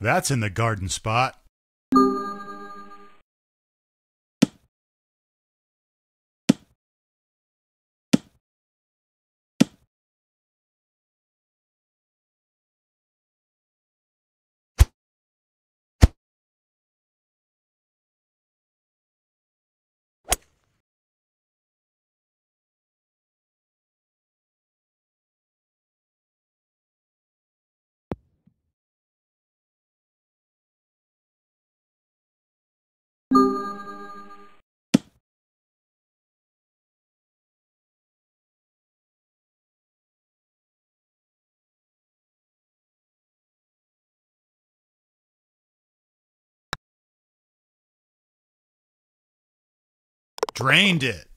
That's in the garden spot. Drained it.